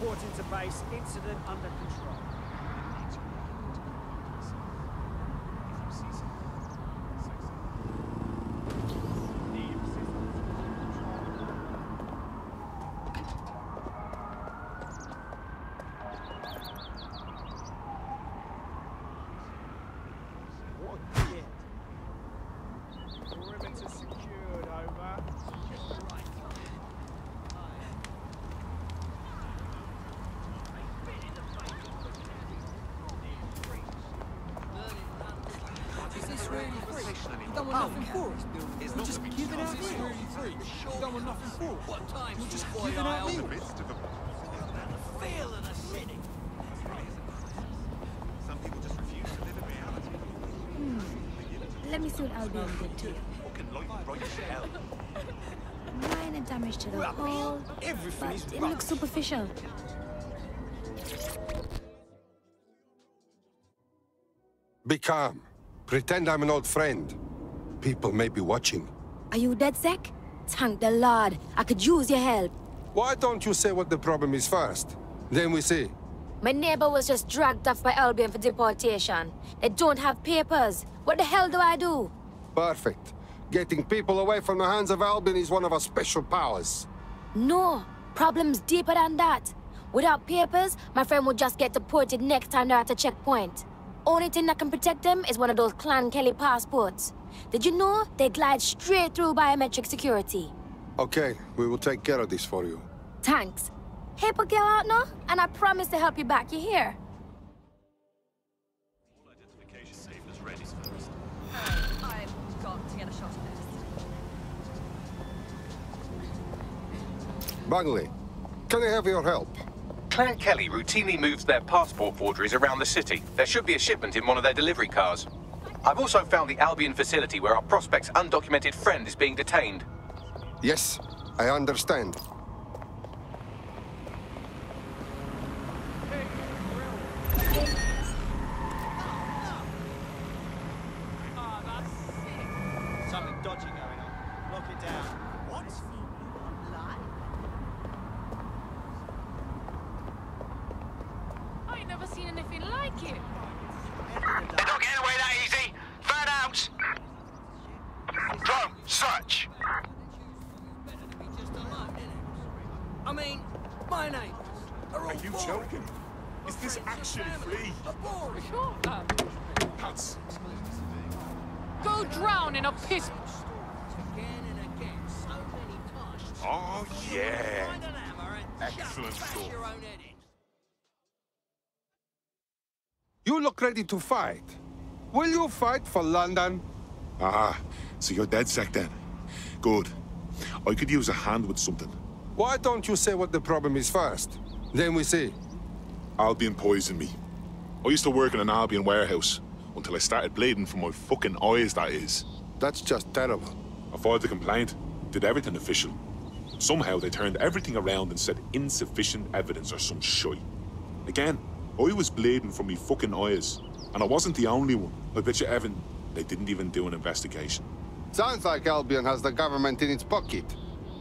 Reporting to base, incident under control. What a kid. Perimeter secured, over. Is this really free? You don't want nothing for it. We'll just give it out here. really free? You don't want nothing for it. What time? We'll just give it out here. Feel of the city. Some people just refuse to live in reality. Let me see what Albion did to you. Fucking like right to hell. Minor damage to the hull, Everything is but it looks superficial. Be calm. Pretend I'm an old friend. People may be watching. Are you DedSec? Thank the Lord. I could use your help. Why don't you say what the problem is first? Then we see. My neighbor was just dragged off by Albion for deportation. They don't have papers. What the hell do I do? Perfect. Getting people away from the hands of Albion is one of our special powers. No. Problem's deeper than that. Without papers, my friend would just get deported next time they're at a checkpoint. Only thing that can protect them is one of those Clan Kelley passports. Did you know they glide straight through biometric security? Okay, we will take care of this for you. Thanks. Hey, but go out and I promise to help you back. You hear? Uh, I've got to get a shot of this. Bagley, can I have your help? Clan Kelley routinely moves their passport forgeries around the city. There should be a shipment in one of their delivery cars. I've also found the Albion facility where our prospect's undocumented friend is being detained. Yes, I understand. Something dodgy going on. Lock it down. What? I ain't never seen anything like it. They're not get away that easy. Fan out. Drone, search. I mean, my neighbours are Are you boring. joking? Is this actually free? Are boring. Shut. That's Go drown in a piss. Again and again, so many times. Oh yeah. Find an hammer and Excellent just thought. Your own head in. You look ready to fight. Will you fight for London? Ah, so you're DedSec then. Good. I could use a hand with something. Why don't you say what the problem is first? Then we see. Albion poisoned me. I used to work in an Albion warehouse until I started bleeding from my fucking eyes, that is. That's just terrible. I filed a complaint, did everything official. Somehow they turned everything around and said insufficient evidence or some shite. Again, I was bleeding from me fucking eyes, and I wasn't the only one. I bet you, Evan, they didn't even do an investigation. Sounds like Albion has the government in its pocket.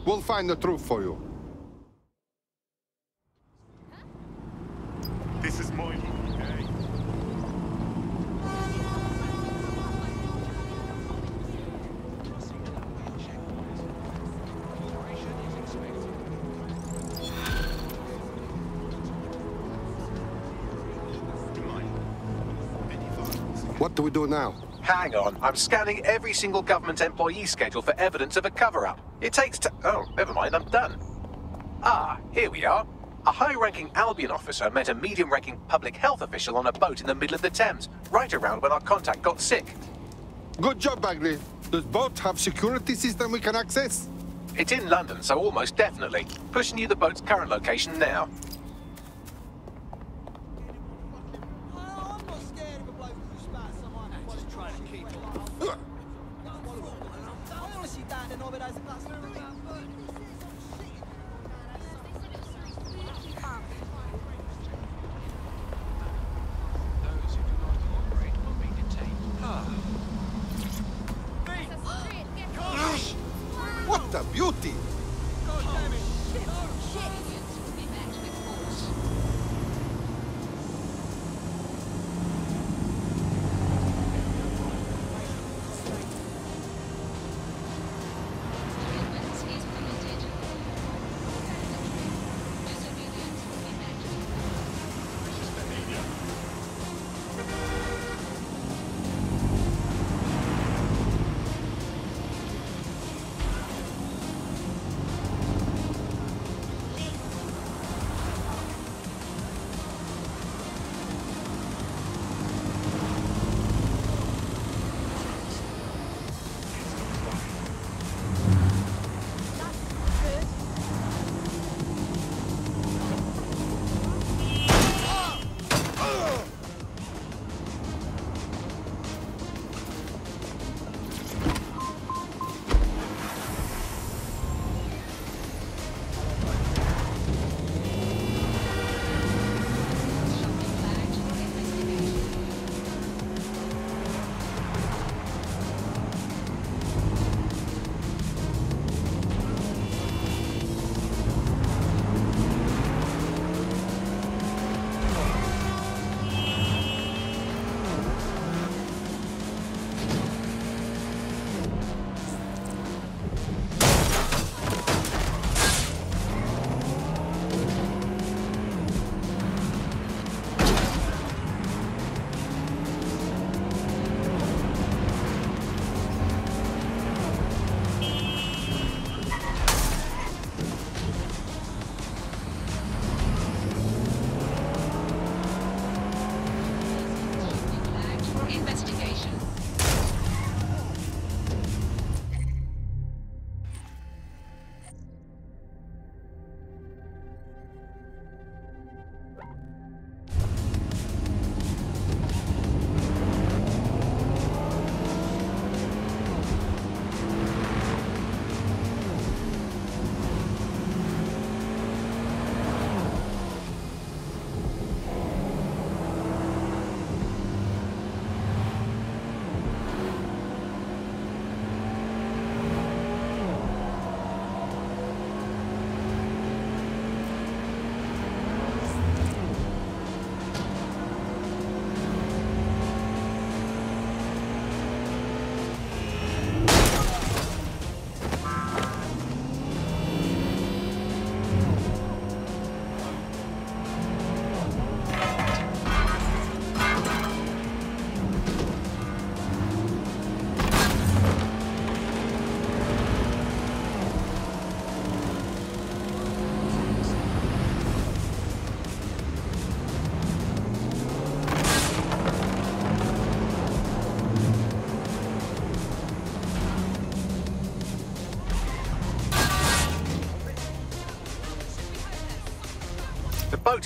We'll find the truth for you. This is my we do now? Hang on, I'm scanning every single government employee schedule for evidence of a cover-up. It takes t- oh, never mind, I'm done. Ah, here we are. A high-ranking Albion officer met a medium-ranking public health official on a boat in the middle of the Thames, right around when our contact got sick. Good job, Bagley. Does boat have security system we can access? It's in London, so almost definitely. Pushing you the boat's current location now.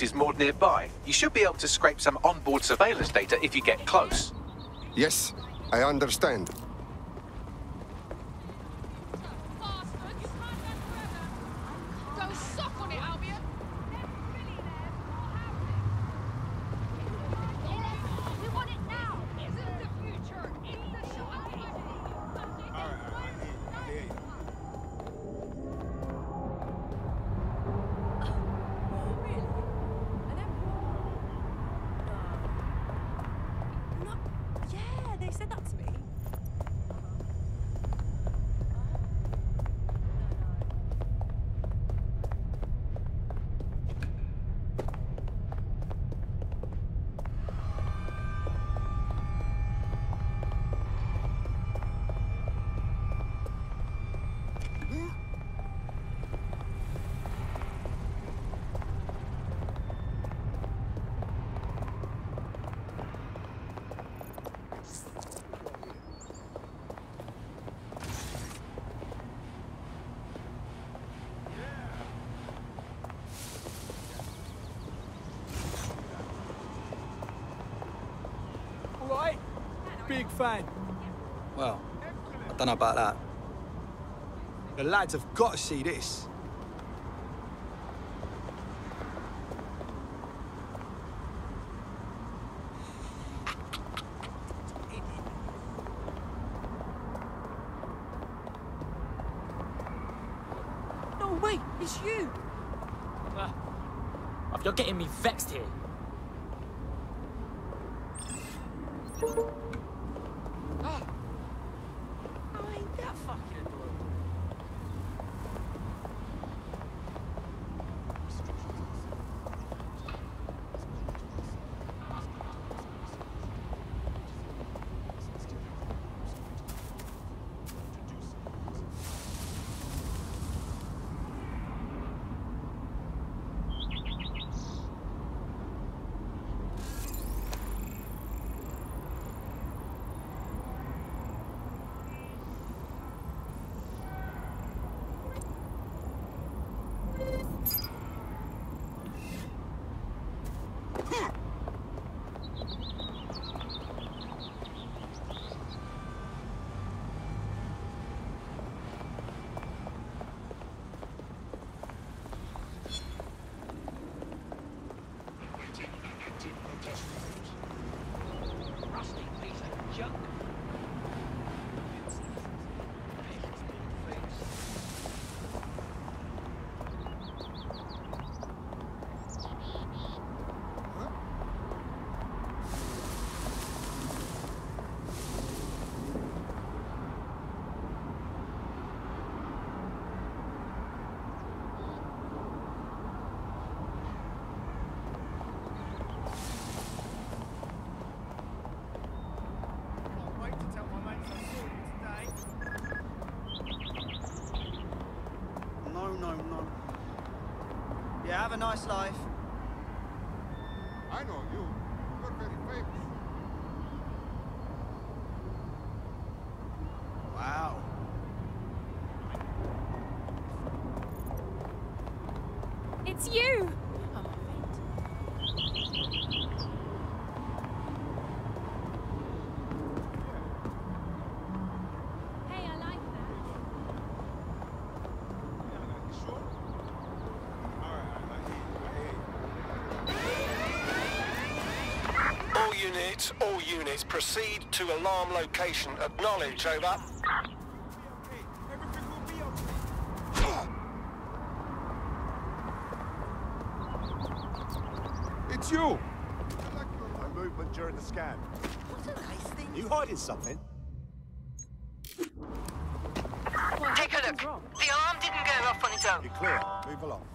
Is moored nearby. You should be able to scrape some onboard surveillance data if you get close. Yes, I understand. Go suck on it, Albion. We want it now. Isn't the future in the No. Yeah, they said that to me. All right? Big fan. Well, I don't know about that. The lads have got to see this. No, wait, it's you. Ah, You're getting me vexed here. Have a nice life. I know you. You're very famous. Wow. It's you! Hey, I like All units, all units, proceed to alarm location. Acknowledge, over. It's you! No movement during the scan. You hiding something? Take a look. The alarm didn't go off on its own. You're clear. Move along.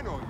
I know you.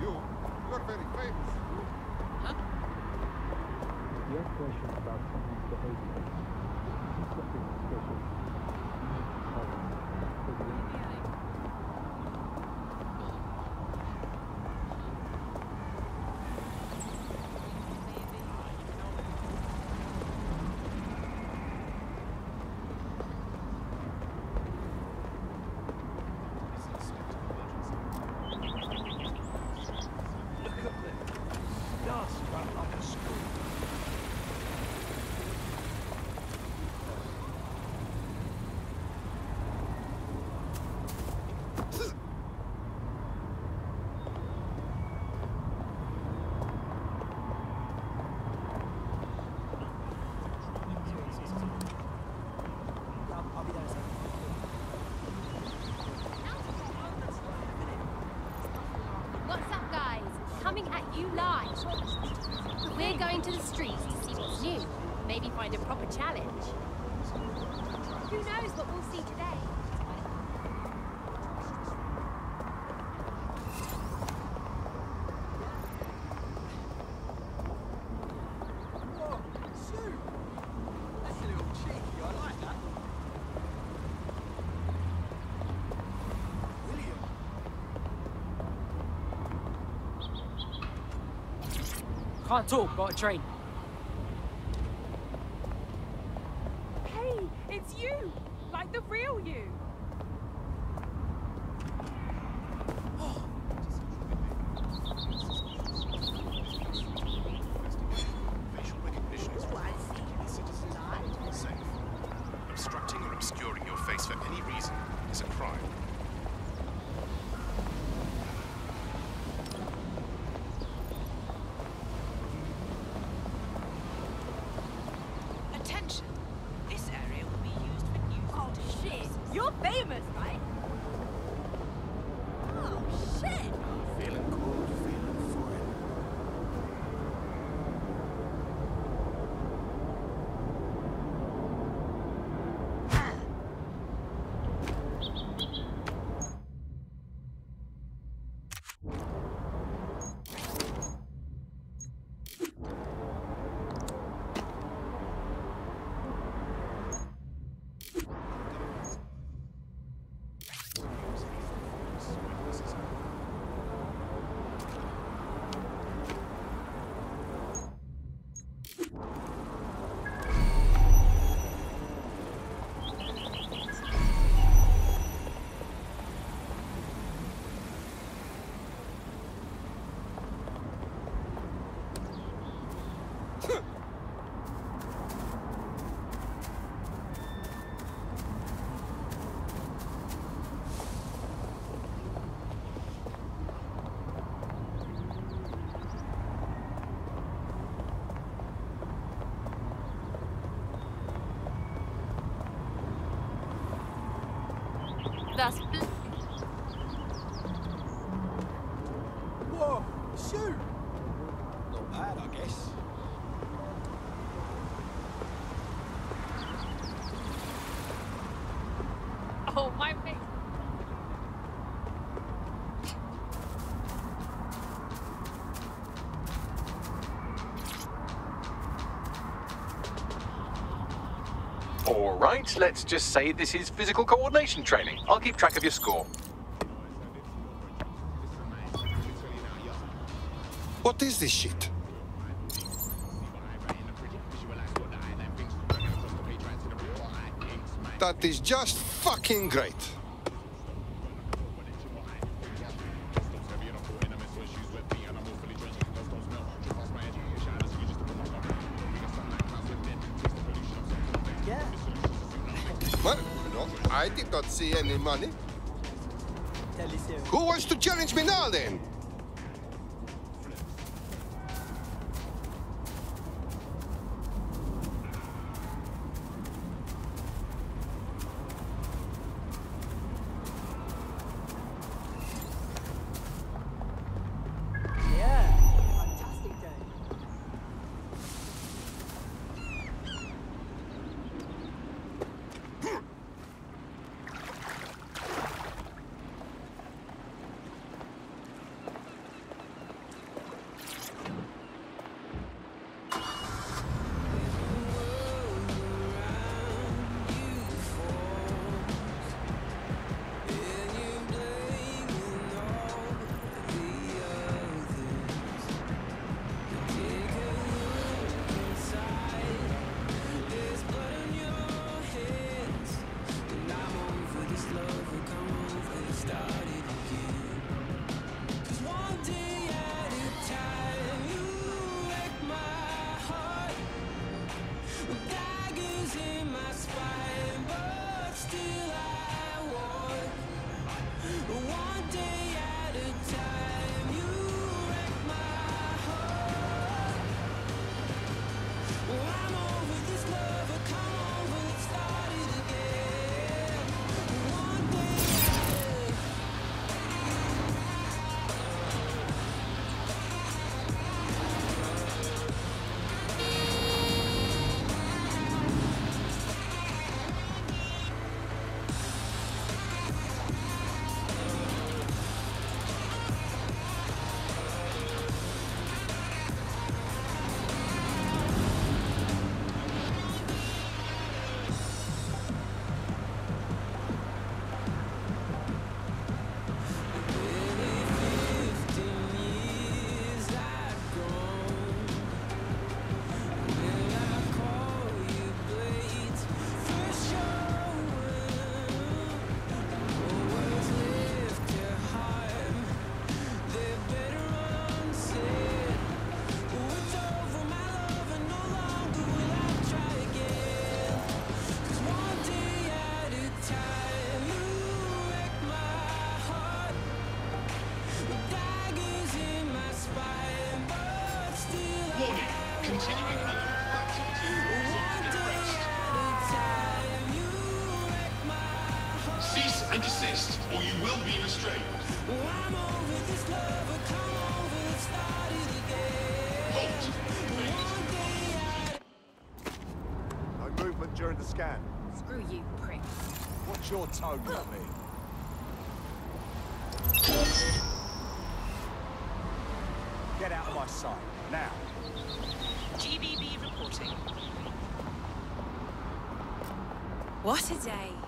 We're going to the streets. Can't talk, got a train. famous, right? Oh, shit! That's All right, let's just say this is physical coordination training. I'll keep track of your score. What is this shit? That is just fucking great. see any money. Who wants to challenge me now, then? Screw you, prick. What's your tone with me? Get out of my sight, now. GBB reporting. What a day.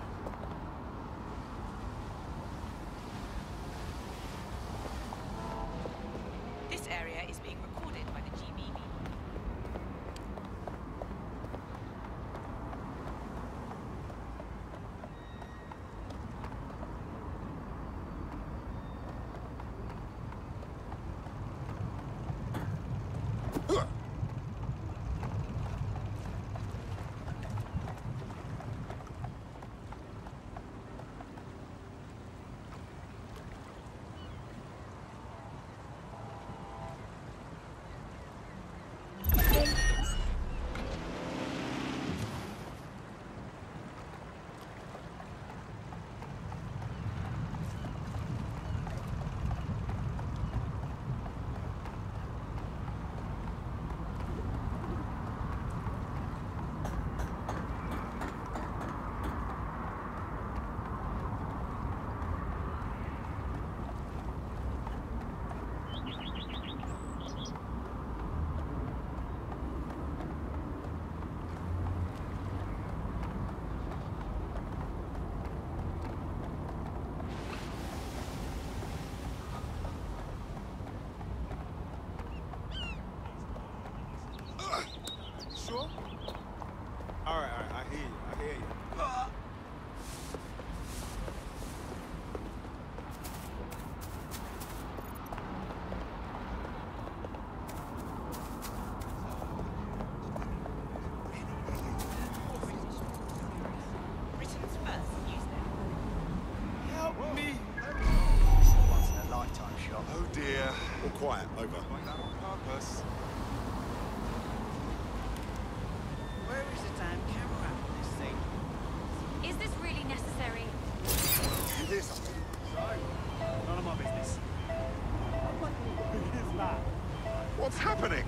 What's happening?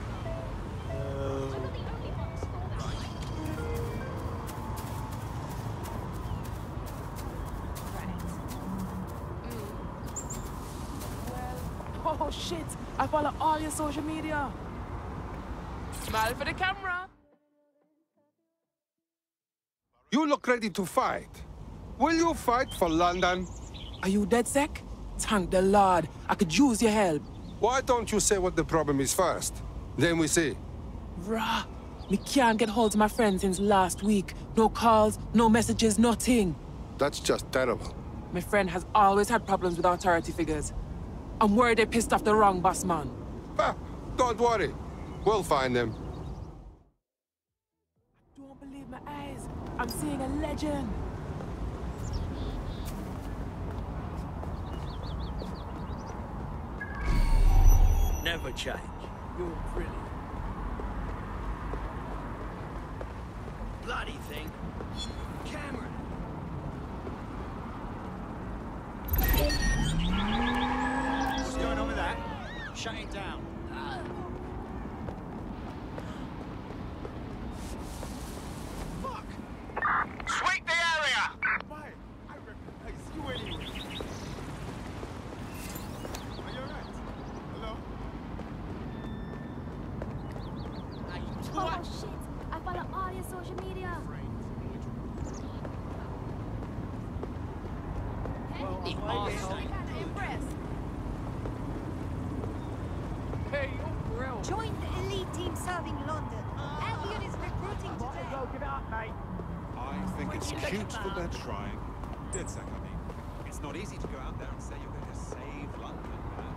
Mm. Oh shit! I follow all your social media. Smile for the camera. You look ready to fight. Will you fight for London? Are you DedSec? Thank the Lord. I could use your help. Why don't you say what the problem is first? Then we see. Rah! Me can't get hold of my friend since last week. No calls, no messages, nothing. That's just terrible. My friend has always had problems with authority figures. I'm worried they pissed off the wrong boss man. Ah, don't worry. We'll find them. I don't believe my eyes. I'm seeing a legend. Change. You're brilliant. Bloody thing. Camera. What's going on with that? Shut it down. Sweep the area! Why? I recognize you anyway. Are you alright? Hello? Oh shit! I follow all your social media. Hey, you grill. Join the elite team serving London. Albion is recruiting today. Give it up, mate. I think it's cute that they're trying. DedSec, I mean. It's not easy to go out there and say you're going to save London, man.